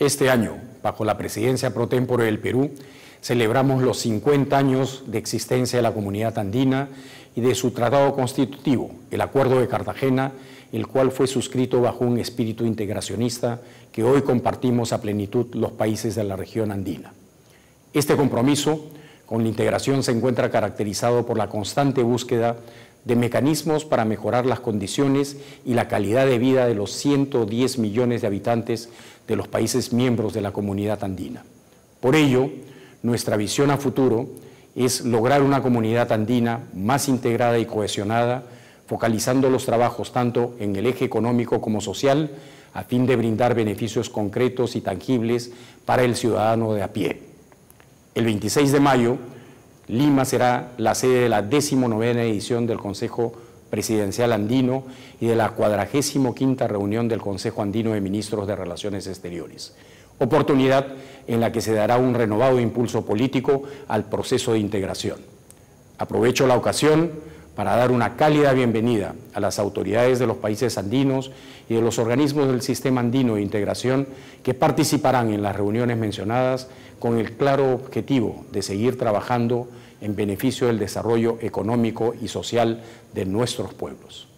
Este año, bajo la presidencia pro tempore del Perú, celebramos los 50 años de existencia de la comunidad andina y de su tratado constitutivo, el Acuerdo de Cartagena, el cual fue suscrito bajo un espíritu integracionista que hoy compartimos a plenitud los países de la región andina. Este compromiso con la integración se encuentra caracterizado por la constante búsqueda de mecanismos para mejorar las condiciones y la calidad de vida de los 110 millones de habitantes de los países miembros de la comunidad andina. Por ello, nuestra visión a futuro es lograr una comunidad andina más integrada y cohesionada, focalizando los trabajos tanto en el eje económico como social, a fin de brindar beneficios concretos y tangibles para el ciudadano de a pie. El 26 de mayo, Lima será la sede de la 19 edición del Consejo Presidencial Andino y de la 45 reunión del Consejo Andino de Ministros de Relaciones Exteriores, oportunidad en la que se dará un renovado impulso político al proceso de integración. Aprovecho la ocasión para dar una cálida bienvenida a las autoridades de los países andinos y de los organismos del Sistema Andino de Integración que participarán en las reuniones mencionadas con el claro objetivo de seguir trabajando en beneficio del desarrollo económico y social de nuestros pueblos.